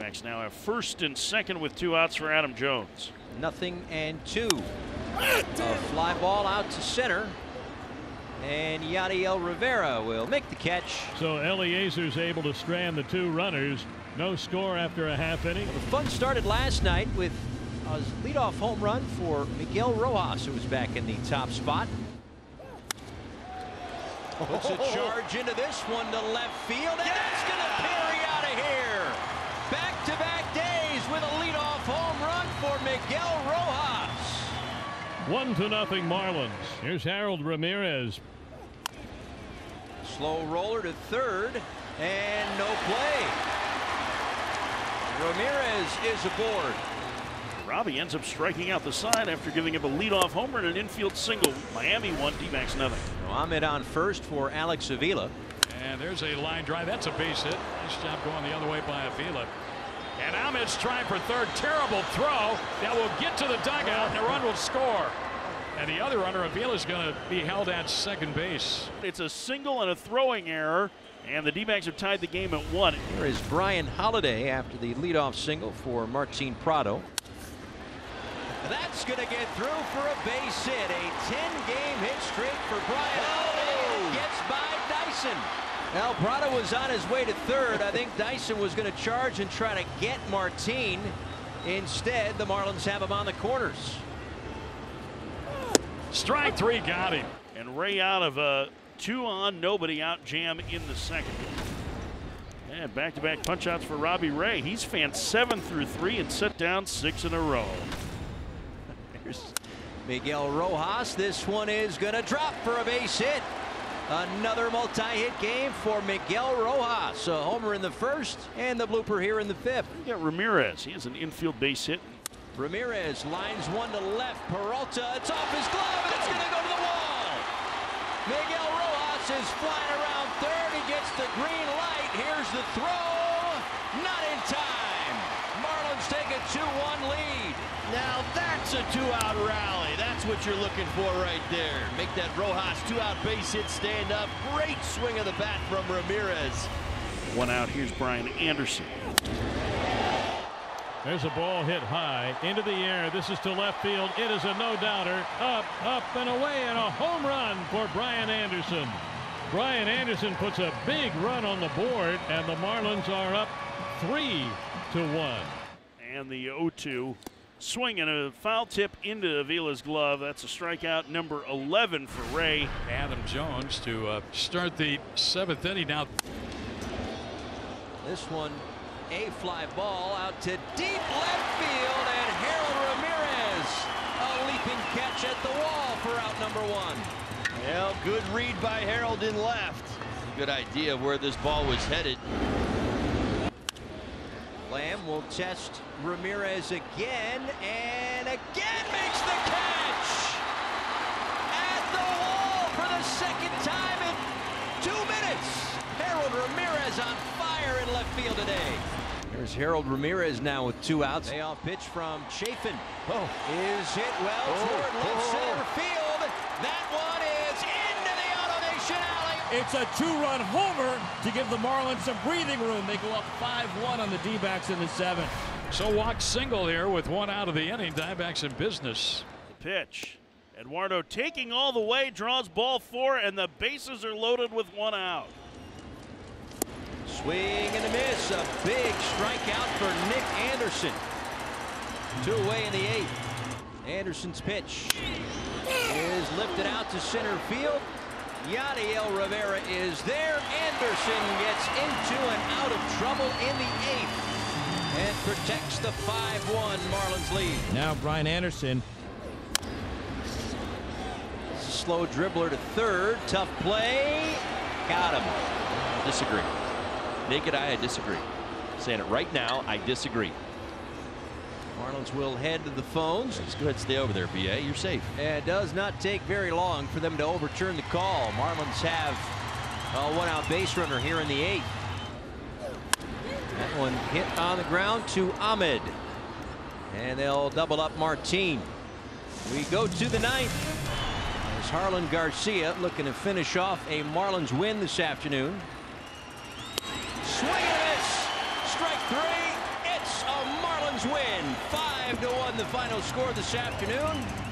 D-backs now have first and second with two outs for Adam Jones. Nothing and two. A fly ball out to center. And Yadiel Rivera will make the catch. So Elieser's able to strand the two runners. No score after a half inning. The fun started last night with a leadoff home run for Miguel Rojas, who was back in the top spot. Puts a oh. charge into this one to left field, and that's going to carry out of here. Back-to-back days with a leadoff home run for Miguel Rojas. One to nothing Marlins. Here's Harold Ramirez. Slow roller to third, and no play. Ramirez is aboard. Robbie ends up striking out the side after giving up a leadoff homer and an infield single. Miami one, D-backs nothing. Ahmed on first for Alex Avila. And there's a line drive. That's a base hit. Nice job going the other way by Avila. And Ahmed's trying for third. Terrible throw that will get to the dugout and the run will score. And the other runner, Avila, is going to be held at second base. It's a single and a throwing error, and the D-backs have tied the game at one. Here is Bryan Holaday after the leadoff single for Martin Prado. That's going to get through for a base hit. A 10-game hit streak for Bryan Holaday. Oh. Gets by Dyson. Now Prado was on his way to third. I think Dyson was going to charge and try to get Martin. Instead, the Marlins have him on the corners. Strike three got him. And Ray out of a two on, nobody out jam in the second. And back-to-back punch-outs for Robbie Ray. He's fanned seven through three and set down six in a row. Here's Miguel Rojas. This one is going to drop for a base hit. Another multi-hit game for Miguel Rojas. A homer in the first and the blooper here in the fifth. Got Ramirez. He has an infield base hit. Ramirez lines one to left. Peralta, it's off his glove and it's going to go to the wall. Miguel Rojas is flying around third. He gets the green light. Here's the throw. Not in time. Marlins take a 2-1 lead. Now that's a two-out rally. That's what you're looking for right there. Make that Rojas two-out base hit stand up. Great swing of the bat from Ramirez. One out. Here's Brian Anderson. There's a ball hit high into the air. This is to left field. It is a no-doubter. Up, up, and away, and a home run for Brian Anderson. Brian Anderson puts a big run on the board, and the Marlins are up three to one. And the 0-2 swing and a foul tip into Avila's glove. That's a strikeout number 11 for Ray. Adam Jones to uh, start the seventh inning now. This one, a fly ball out to deep left field, and Harold Ramirez, a leaping catch at the wall for out number one. Well, good read by Harold in left. Good idea of where this ball was headed. Lamb will test Ramirez again, and again makes the catch! At the wall for the second time in two minutes! Harold Ramirez on fire in left field today. Here's Harold Ramirez now with two outs. Payoff pitch from Chafin. Oh. Is hit well Oh, toward left oh. center field. That one is into the AutoNation alley. It's a two-run homer to give the Marlins some breathing room. They go up 5-1 on the D-backs in the seventh. So walk single here with one out of the inning. D-backs in business. The pitch. Eduardo taking all the way, draws ball four, and the bases are loaded with one out. Swing and a miss. A big strikeout for Nick Anderson. Two away in the eighth. Anderson's pitch is lifted out to center field. Yadiel Rivera is there. Anderson gets into and out of trouble in the eighth and protects the 5-1 Marlins lead. Now Brian Anderson. Slow dribbler to third. Tough play. Got him. Disagree. Naked eye, I disagree. Saying it right now, I disagree. Marlins will head to the phones. Just go ahead and stay over there, BA. You're safe. And It does not take very long for them to overturn the call. Marlins have a one out base runner here in the eighth. That one hit on the ground to Ahmed. And they'll double up Martin. We go to the ninth. There's Jarlin Garcia looking to finish off a Marlins win this afternoon. Swing and a miss. Strike three. It's a Marlins win 5 to 1 the final score this afternoon.